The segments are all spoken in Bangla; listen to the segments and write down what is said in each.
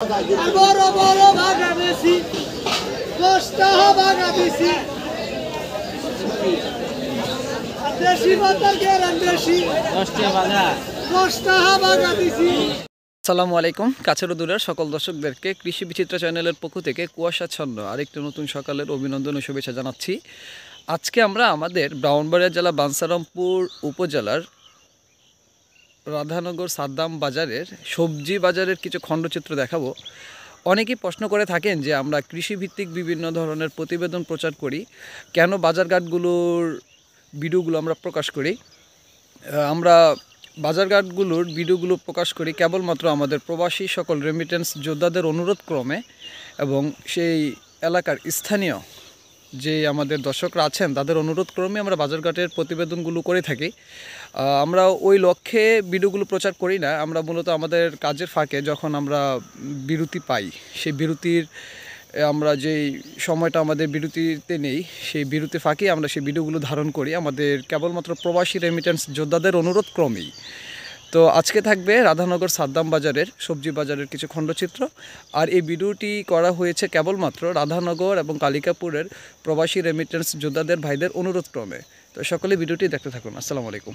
আর বড় বড় ভাগা বেশি দশটা ভাগা বেশি দেশি বাজার গেরান বেশি দশটা ভাগা বেশি আসসালামু আলাইকুম কাছের দূরের সকল দর্শকদেরকে কৃষি বিচিত্র চ্যানেলের পক্ষ থেকে কুয়াশাচ্ছন্ন আরেকটি নতুন সকালের অভিনন্দন ও শুভেচ্ছা জানাচ্ছি। আজকে আমরা আমাদের ব্রাহ্মণবাড়িয়া জেলা বাঞ্ছারামপুর উপজেলার রাধানগর সাদ্দাম বাজারের সবজি বাজারের কিছু খণ্ডচিত্র দেখাবো। অনেকেই প্রশ্ন করে থাকেন যে আমরা কৃষিভিত্তিক বিভিন্ন ধরনের প্রতিবেদন প্রচার করি, কেন বাজারঘাটগুলোর ভিডিওগুলো আমরা প্রকাশ করি? আমরা বাজারঘাটগুলোর ভিডিওগুলো প্রকাশ করি কেবলমাত্র আমাদের প্রবাসী সকল রেমিটেন্স যোদ্ধাদের অনুরোধ ক্রমে এবং সেই এলাকার স্থানীয় যে আমাদের দর্শকরা আছেন, তাদের অনুরোধ ক্রমে আমরা বাজারঘাটের প্রতিবেদনগুলো করে থাকি। আমরা ওই লক্ষ্যে ভিডিওগুলো প্রচার করি না, আমরা মূলত আমাদের কাজের ফাঁকে যখন আমরা বিরতি পাই, সেই বিরতির, আমরা যেই সময়টা আমাদের বিরতিতে নেই, সেই বিরতি ফাঁকে আমরা সেই ভিডিওগুলো ধারণ করি। আমাদের কেবলমাত্র প্রবাসী রেমিটেন্স যোদ্ধাদের অনুরোধ ক্রমেই। তো আজকে থাকবে রাধানগর সাদ্দাম বাজারের সবজি বাজারের কিছু খণ্ডচিত্র। আর এই ভিডিওটি করা হয়েছে কেবলমাত্র রাধানগর এবং কালিকাপুরের প্রবাসী রেমিটেন্স যোদ্ধাদের ভাইদের অনুরোধ ক্রমে তো সকলে ভিডিওটি দেখতে থাকুন। আসসালামু আলাইকুম।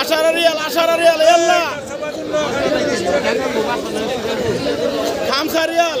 আশারা রিয়াল আশারা রিয়াল। এল্লা খামসা রিয়াল।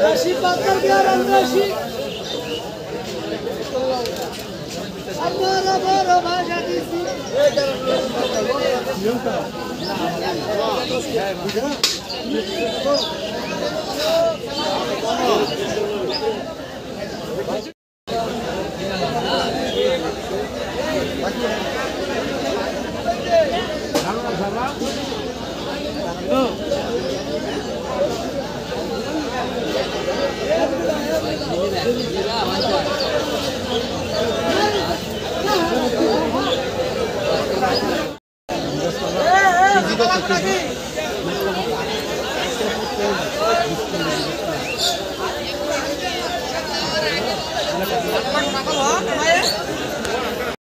Rashi bakar gaya Ram Abara bara bhaja kisi. Gujarat. Hãy subscribe